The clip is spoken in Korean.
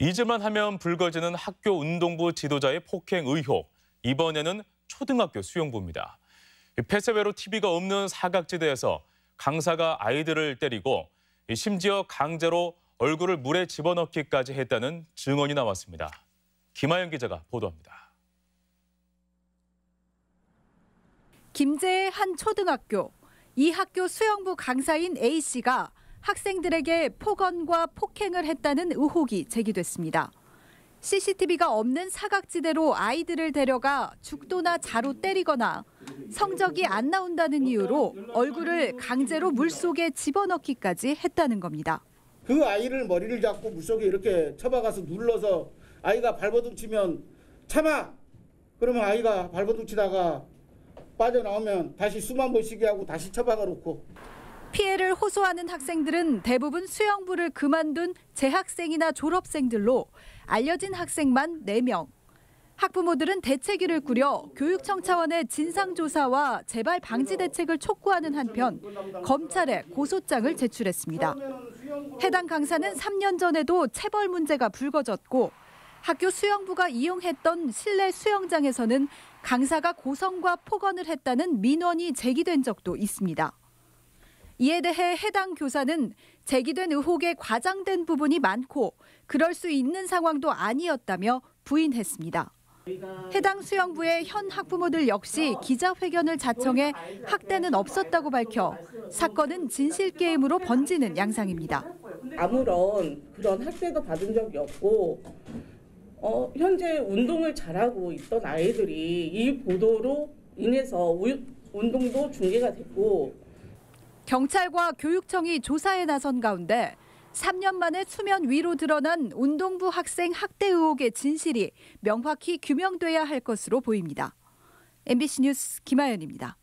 잊을만 하면 불거지는 학교 운동부 지도자의 폭행 의혹. 이번에는 초등학교 수영부입니다. 폐쇄외로 TV가 없는 사각지대에서 강사가 아이들을 때리고 심지어 강제로 얼굴을 물에 집어넣기까지 했다는 증언이 나왔습니다. 김하영 기자가 보도합니다. 김제의 한 초등학교. 이 학교 수영부 강사인 A 씨가 학생들에게 폭언과 폭행을 했다는 의혹이 제기됐습니다. CCTV가 없는 사각지대로 아이들을 데려가 죽도나 자로 때리거나 성적이 안 나온다는 이유로 얼굴을 강제로 물속에 집어넣기까지 했다는 겁니다. 그 아이를 머리를 잡고 물속에 이렇게 쳐박아서 눌러서 아이가 발버둥 치면 참아! 그러면 아이가 발버둥 치다가 빠져나오면 다시 숨 한 번 쉬게 하고 다시 쳐박아 놓고 피해를 호소하는 학생들은 대부분 수영부를 그만둔 재학생이나 졸업생들로 알려진 학생만 4명. 학부모들은 대책위를 꾸려 교육청 차원의 진상조사와 재발 방지 대책을 촉구하는 한편 검찰에 고소장을 제출했습니다. 해당 강사는 3년 전에도 체벌 문제가 불거졌고 학교 수영부가 이용했던 실내 수영장에서는 강사가 고성과 폭언을 했다는 민원이 제기된 적도 있습니다. 이에 대해 해당 교사는 제기된 의혹에 과장된 부분이 많고 그럴 수 있는 상황도 아니었다며 부인했습니다. 해당 수영부의 현 학부모들 역시 기자회견을 자청해 학대는 없었다고 밝혀 사건은 진실 게임으로 번지는 양상입니다. 아무런 그런 학대도 받은 적이 없고 어, 현재 운동을 잘하고 있던 아이들이 이 보도로 인해서 우, 운동도 중계가 됐고 경찰과 교육청이 조사에 나선 가운데 3년 만에 수면 위로 드러난 운동부 학생 학대 의혹의 진실이 명확히 규명돼야 할 것으로 보입니다. MBC 뉴스 김아연입니다.